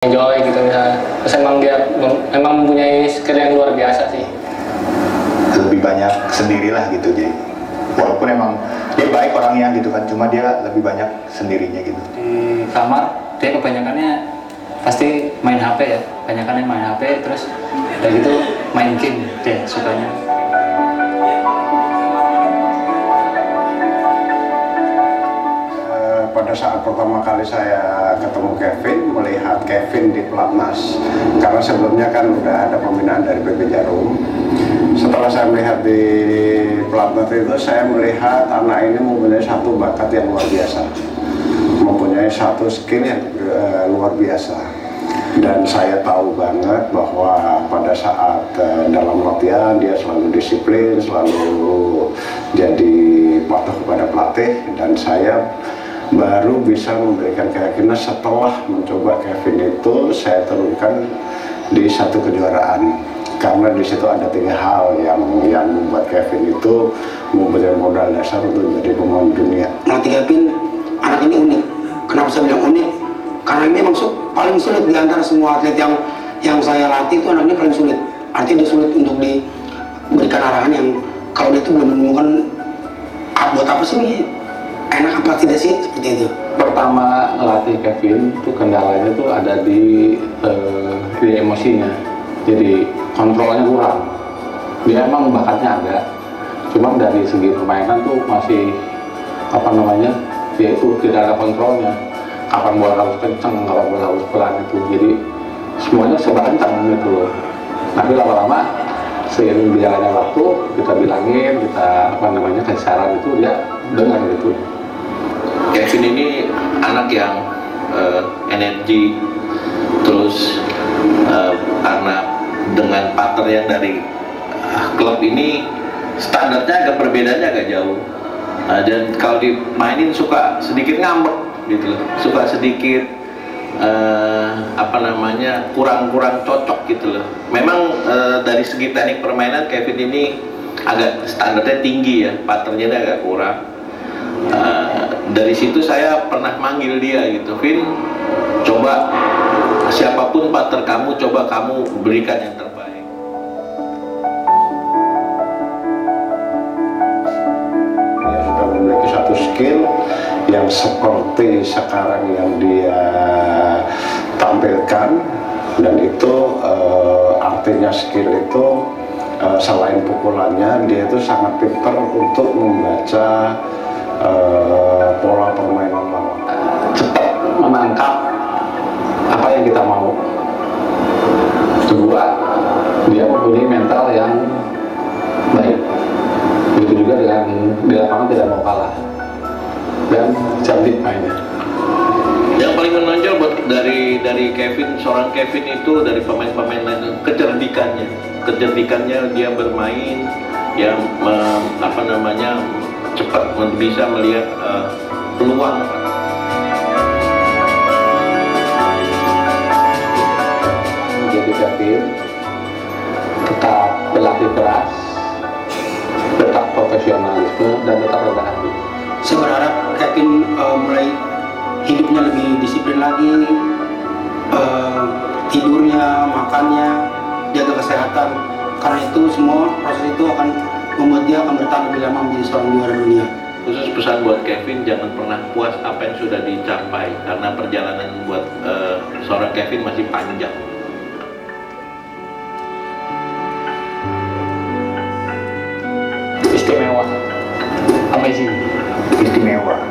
enjoy gitu misalnya terus emang dia mem- emang mempunyai skill yang luar biasa sih. Lebih banyak sendirilah gitu jadi walaupun emang dia baik orangnya gitu kan cuma dia lebih banyak sendirinya gitu. Di kamar dia kebanyakannya pasti main HP ya. Kebanyakannya main HP terus udah gitu main game dia sukanya pada saat pertama kali saya ketemu Kevin, melihat Kevin di Platnas, karena sebelumnya kan udah ada pembinaan dari PB Jarum. Setelah saya melihat di Platnas itu, saya melihat anak ini mempunyai satu bakat yang luar biasa, mempunyai satu skill yang eh, luar biasa. Dan saya tahu banget bahwa pada saat eh, dalam latihan dia selalu disiplin, selalu jadi patuh kepada pelatih dan saya baru bisa memberikan keyakinan setelah mencoba Kevin itu saya turunkan di satu kejuaraan karena di situ ada tiga hal yang yang membuat Kevin itu mempunyai modal dasar untuk jadi pemain dunia. Melatih Kevin, anak ini unik. Kenapa saya bilang unik? Karena ini su- paling sulit di antara semua atlet yang yang saya latih itu anak ini paling sulit. Artinya dia sulit untuk diberikan arahan yang kalau dia itu belum menemukan buat apa sih enak apa tidak sih seperti itu. pertama ngelatih Kevin itu kendalanya tuh ada di eh, di emosinya. Jadi kontrolnya kurang. Dia emang bakatnya ada cuma dari segi permainan tuh masih apa namanya dia itu tidak ada kontrolnya. Kapan bola harus kenceng kapan bola harus pelan itu. Jadi semuanya kenceng gitu loh. Tapi lama-lama seiring berjalannya waktu kita bilangin kita apa namanya kasih saran itu dia dengar gitu Ini anak yang eh, energi terus eh, karena dengan partner yang dari ah, klub ini standarnya agak perbedaannya agak jauh. Nah, dan kalau dimainin suka sedikit ngambek gitu loh. Suka sedikit eh, apa namanya kurang-kurang cocok gitu loh. Memang eh, dari segi teknik permainan Kevin ini agak standarnya tinggi ya partnernya dia agak kurang. Uh, dari situ saya pernah manggil dia gitu, Vin, coba siapa pun partner kamu, coba kamu berikan yang terbaik. dia sudah memiliki satu skill yang seperti sekarang yang dia tampilkan dan itu eh, artinya skill itu eh, selain pukulannya dia itu sangat pintar untuk membaca eh, pola permainan lawan. menangkap apa yang kita mau. Kedua, dia mempunyai mental yang baik. Begitu juga dengan di lapangan tidak mau kalah dan cantik mainnya. Yang paling menonjol buat dari dari Kevin, seorang Kevin itu dari pemain-pemain lain kecerdikannya, kecerdikannya dia bermain, yang me- apa namanya cepat men- bisa melihat eh, peluang. Menjadi Kevin tetap berlatih keras, tetap profesionalisme dan tetap rendah hati. Saya berharap Kevin eh, mulai hidupnya lebih disiplin lagi, eh, tidurnya, makannya, jaga kesehatan. Karena itu semua proses itu akan membuat dia akan bertahan lebih lama menjadi seorang juara dunia. Khusus pesan buat Kevin jangan pernah puas apa yang sudah dicapai karena perjalanan buat eh, seorang Kevin masih panjang. istimewa amazing istimewa